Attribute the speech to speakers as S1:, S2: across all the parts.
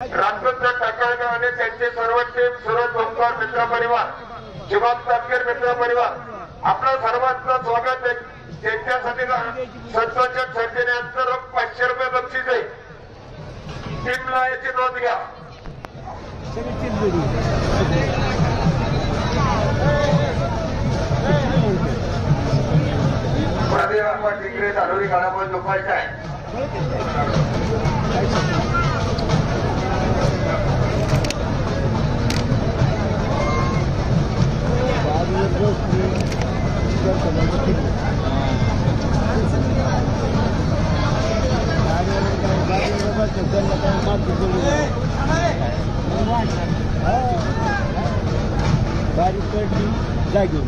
S1: रामचंद्र टाकाळगाव आणि त्यांचे सर्व टीम सुरज ओंकार मित्र परिवार शिवाब तापकीर मित्र परिवार आपलं सर्वांचं स्वागत आहे. त्यांच्यासाठी सत्वाच्या सर्जने अंतर पाचशे रुपये बक्षीस आहे. टीमला याची नोंद घ्या. प्रदेश आपण तिकडे दारोरी काळामध्ये झोपायचं आहे.
S2: बारीक पडली जागी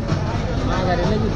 S2: माघारी लगेच